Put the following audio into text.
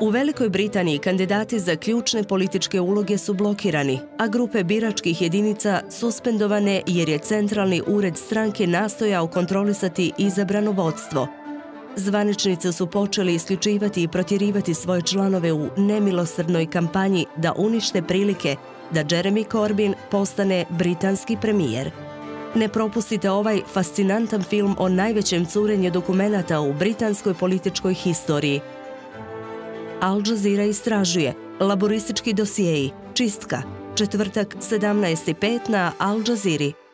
U Velikoj Britaniji kandidati za ključne političke uloge su blokirani, a grupe biračkih jedinica suspendovane jer je centralni ured stranke nastojao kontrolisati izabrano vodstvo. Zvaničnice su počeli isključivati i protjerivati svoje članove u nemilosrdnoj kampanji da unište prilike da Jeremy Corbyn postane britanski premijer. Ne propustite ovaj fascinantan film o najvećem curenju dokumenta u britanskoj političkoj historiji – Al Jazeera istražuje, laboristički dosijeji, čistka, četvrtak 17.5 na Al Jazeera.